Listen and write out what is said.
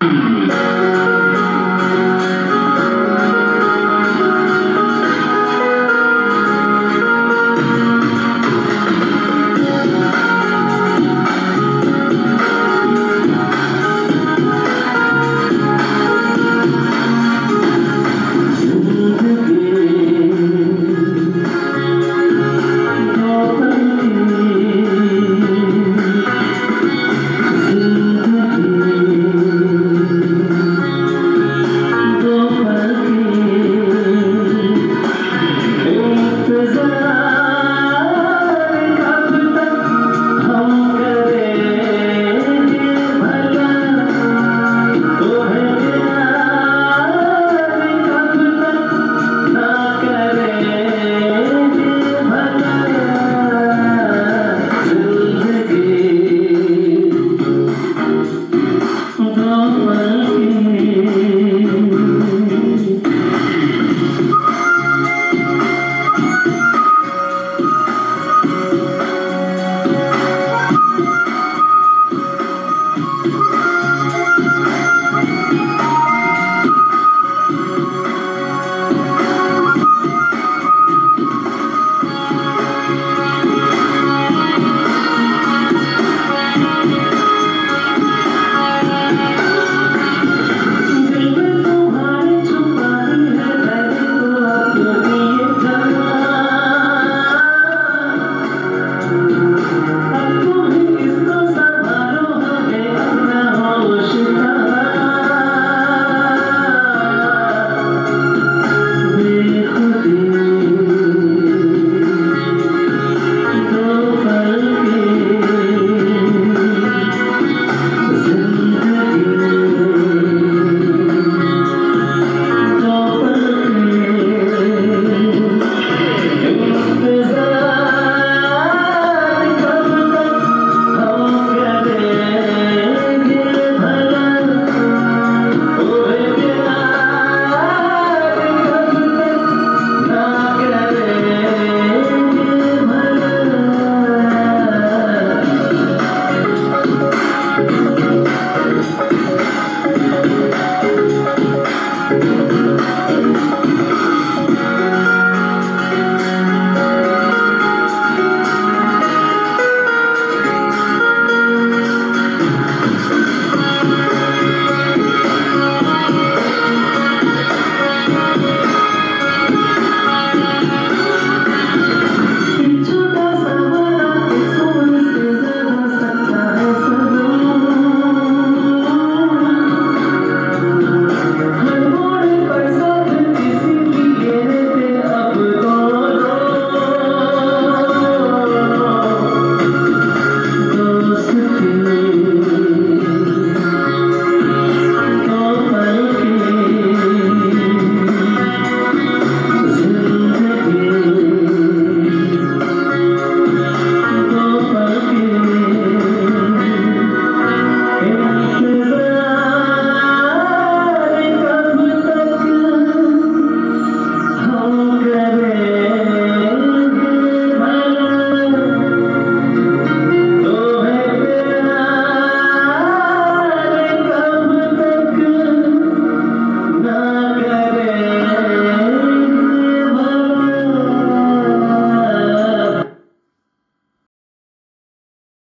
Mm-hmm.